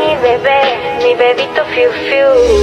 mi bebé, mi bebito fiu fiu.